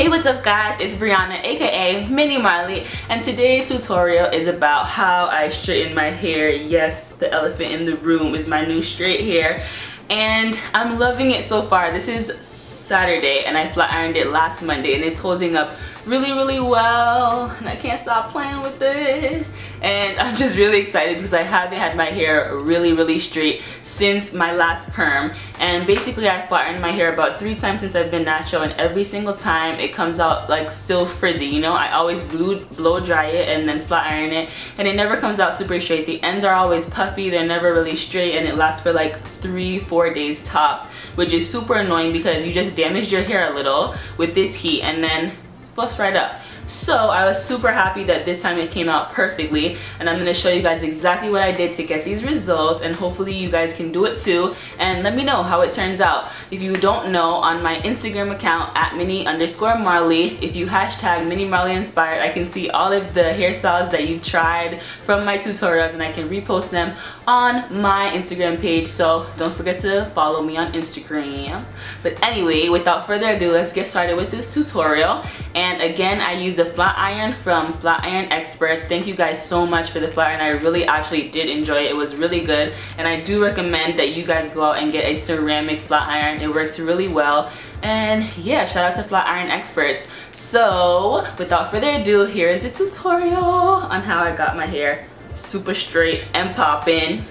up guys? It's Brianna aka Mini Marley and today's tutorial is about how I straighten my hair. Yes, the elephant in the room is my new straight hair and I'm loving it so far. This is Saturday and I flat ironed it last Monday and it's holding up really really well and I can't stop playing with it. And I'm just really excited because I haven't had my hair really really straight since my last perm. And basically I flattened my hair about three times since I've been natural and every single time it comes out like still frizzy you know? I always blow, blow dry it and then flat iron it and it never comes out super straight. The ends are always puffy they're never really straight and it lasts for like three four days tops which is super annoying because you just damaged your hair a little with this heat and then fluffs right up. So I was super happy that this time it came out perfectly and I'm to show you guys exactly what I did to get these results and hopefully you guys can do it too and let me know how it turns out. If you don't know, on my Instagram account at mini underscore Marley, if you hashtag mini Marley inspired, I can see all of the hairstyles that you've tried from my tutorials and I can repost them on my Instagram page so don't forget to follow me on Instagram. But anyway, without further ado, let's get started with this tutorial again, I use the flat iron from Flat Iron Experts. Thank you guys so much for the flat iron. I really actually did enjoy it. It was really good. And I do recommend that you guys go out and get a ceramic flat iron. It works really well. And yeah, shout out to Flat Iron Experts. So without further ado, here is a tutorial on how I got my hair super straight and popping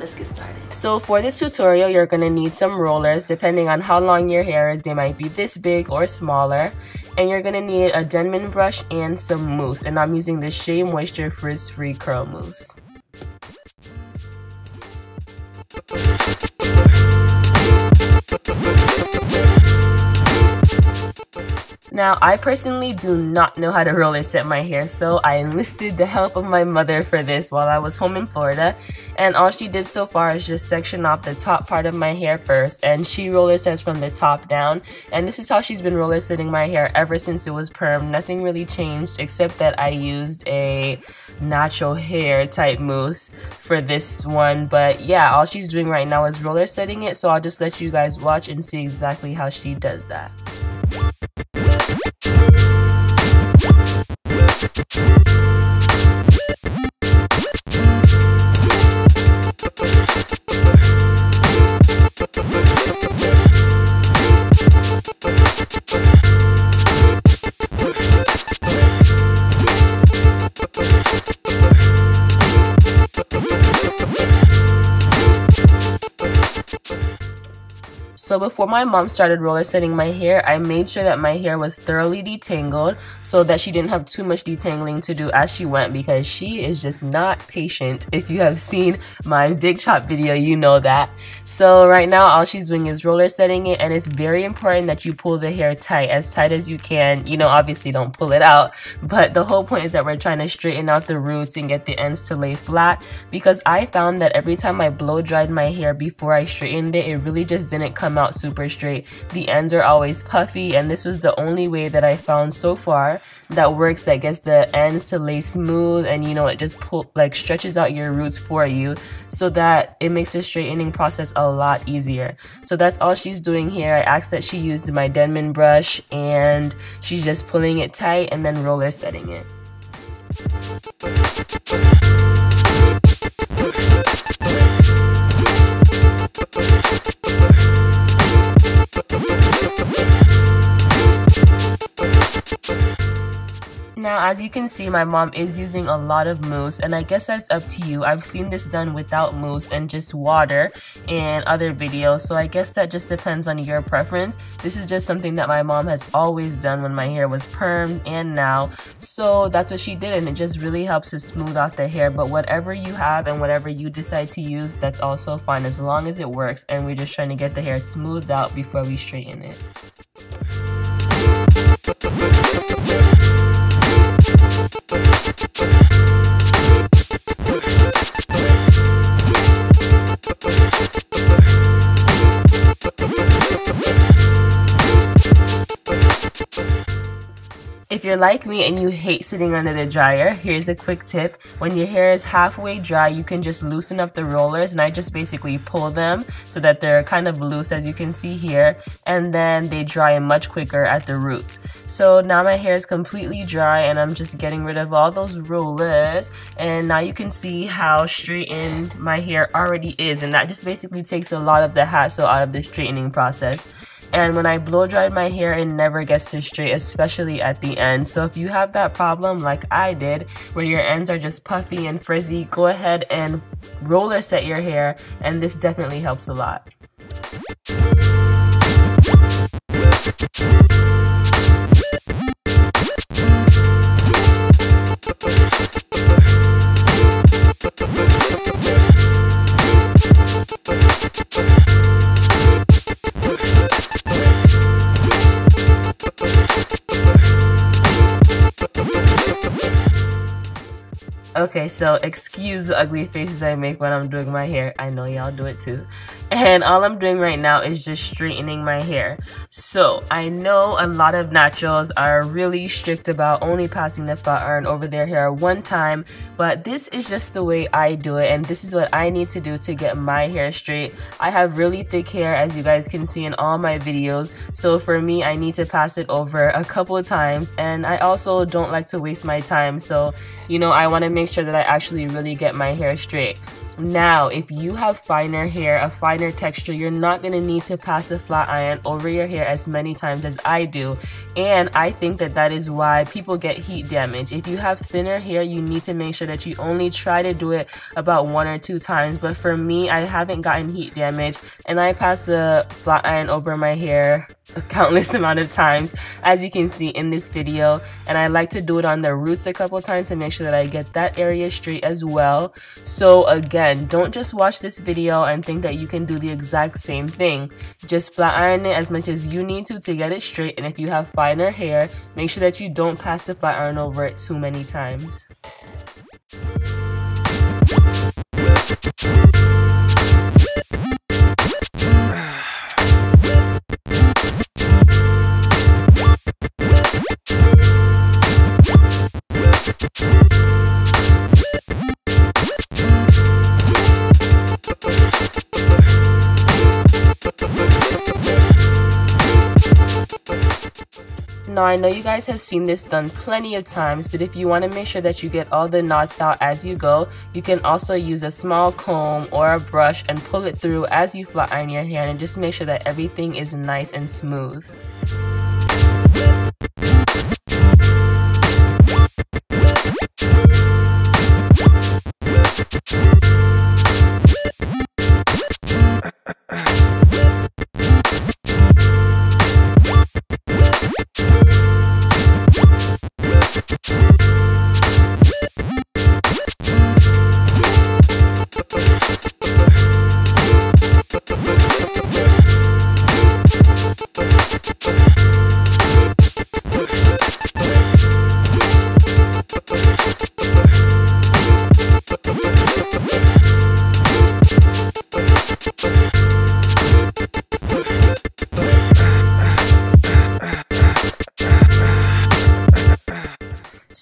let's get started. So for this tutorial, you're to need some rollers. Depending on how long your hair is, they might be this big or smaller. And you're to need a Denman brush and some mousse. And I'm using the Shea Moisture Frizz Free Curl Mousse. Now, I personally do not know how to roller set my hair, so I enlisted the help of my mother for this while I was home in Florida. And all she did so far is just section off the top part of my hair first, and she roller sets from the top down. And this is how she's been roller setting my hair ever since it was perm. Nothing really changed except that I used a natural hair type mousse for this one. But yeah, all she's doing right now is roller setting it, so I'll just let you guys watch and see exactly how she does that. So before my mom started roller setting my hair, I made sure that my hair was thoroughly detangled so that she didn't have too much detangling to do as she went because she is just not patient. If you have seen my big chop video, you know that. So right now, all she's doing is roller setting it and it's very important that you pull the hair tight, as tight as you can. You know, obviously don't pull it out, but the whole point is that we're trying to straighten out the roots and get the ends to lay flat because I found that every time I blow dried my hair before I straightened it, it really just didn't come out out super straight. The ends are always puffy and this was the only way that I found so far that works that gets the ends to lay smooth and you know it just pull like stretches out your roots for you so that it makes the straightening process a lot easier. So that's all she's doing here. I asked that she used my Denman brush and she's just pulling it tight and then roller setting it. As you can see, my mom is using a lot of mousse, and I guess that's up to you. I've seen this done without mousse and just water in other videos, so I guess that just depends on your preference. This is just something that my mom has always done when my hair was permed and now, so that's what she did, and it just really helps to smooth out the hair. But whatever you have and whatever you decide to use, that's also fine as long as it works, and we're just trying to get the hair smoothed out before we straighten it. Thank you. If you're like me and you hate sitting under the dryer, here's a quick tip. When your hair is halfway dry, you can just loosen up the rollers and I just basically pull them so that they're kind of loose as you can see here and then they dry much quicker at the roots. So now my hair is completely dry and I'm just getting rid of all those rollers and now you can see how straightened my hair already is and that just basically takes a lot of the hassle out of the straightening process and when I blow dry my hair it never gets to straight especially at the end so if you have that problem like I did where your ends are just puffy and frizzy go ahead and roller set your hair and this definitely helps a lot. Okay, so excuse the ugly faces I make when I'm doing my hair. I know y'all do it too. And all I'm doing right now is just straightening my hair. So I know a lot of naturals are really strict about only passing the flat iron over their hair one time, but this is just the way I do it and this is what I need to do to get my hair straight. I have really thick hair as you guys can see in all my videos, so for me I need to pass it over a couple of times and I also don't like to waste my time, so you know I want to make make sure that I actually really get my hair straight. Now, if you have finer hair, a finer texture, you're not going to need to pass a flat iron over your hair as many times as I do. And I think that that is why people get heat damage. If you have thinner hair, you need to make sure that you only try to do it about one or two times. But for me, I haven't gotten heat damage and I pass a flat iron over my hair countless amount of times as you can see in this video. And I like to do it on the roots a couple times to make sure that I get that area straight as well. So again don't just watch this video and think that you can do the exact same thing. Just flat iron it as much as you need to to get it straight. And if you have finer hair make sure that you don't pass the flat iron over it too many times Now I know you guys have seen this done plenty of times, but if you want to make sure that you get all the knots out as you go, you can also use a small comb or a brush and pull it through as you flat iron your hair and just make sure that everything is nice and smooth.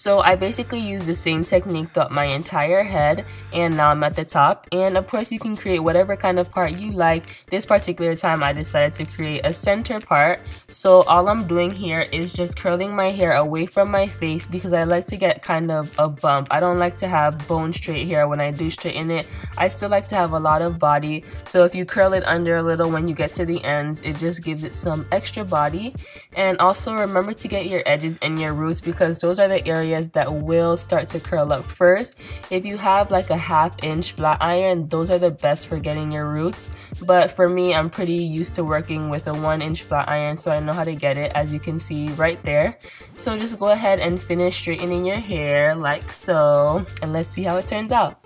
So I basically use the same technique throughout my entire head and now I'm at the top and of course you can create whatever kind of part you like. This particular time I decided to create a center part so all I'm doing here is just curling my hair away from my face because I like to get kind of a bump. I don't like to have bone straight hair when I do straighten it. I still like to have a lot of body so if you curl it under a little when you get to the ends it just gives it some extra body and also remember to get your edges and your roots because those are the areas areas that will start to curl up first. If you have like a half inch flat iron, those are the best for getting your roots. But for me, I'm pretty used to working with a one inch flat iron, so I know how to get it as you can see right there. So just go ahead and finish straightening your hair like so, and let's see how it turns out.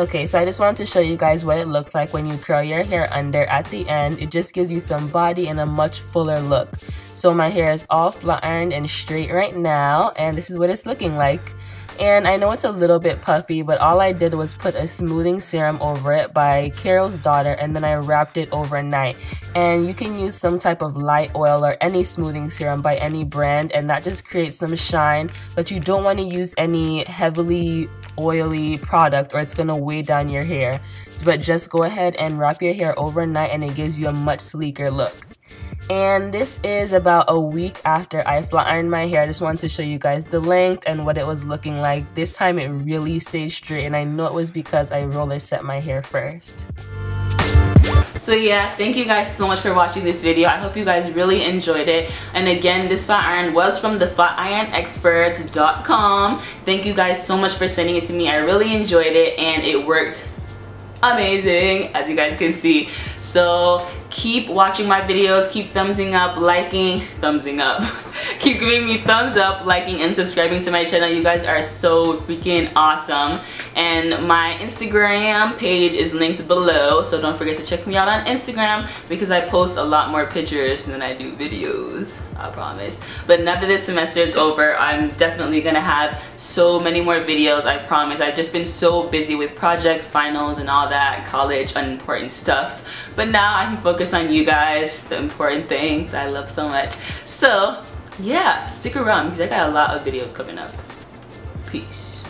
Okay, so I just wanted to show you guys what it looks like when you curl your hair under at the end. It just gives you some body and a much fuller look. So my hair is all flat ironed and straight right now, and this is what it's looking like. And I know it's a little bit puffy, but all I did was put a smoothing serum over it by Carol's Daughter, and then I wrapped it overnight. And you can use some type of light oil or any smoothing serum by any brand, and that just creates some shine. But you don't want to use any heavily oily product or it's gonna weigh down your hair. But just go ahead and wrap your hair overnight and it gives you a much sleeker look. And this is about a week after I flat ironed my hair. I just wanted to show you guys the length and what it was looking like. This time it really stayed straight and I know it was because I roller set my hair first. So yeah, thank you guys so much for watching this video. I hope you guys really enjoyed it. And again, this flat iron was from the flatironexperts.com. Thank you guys so much for sending it to me. I really enjoyed it and it worked amazing as you guys can see. So keep watching my videos, keep thumbsing up, liking, thumbsing up. keep giving me thumbs up, liking, and subscribing to my channel. You guys are so freaking awesome. And my Instagram page is linked below, so don't forget to check me out on Instagram because I post a lot more pictures than I do videos, I promise. But now that this semester is over, I'm definitely gonna have so many more videos, I promise. I've just been so busy with projects, finals, and all that, college, unimportant stuff. But now I can focus on you guys, the important things I love so much. So, yeah, stick around because I got a lot of videos coming up. Peace.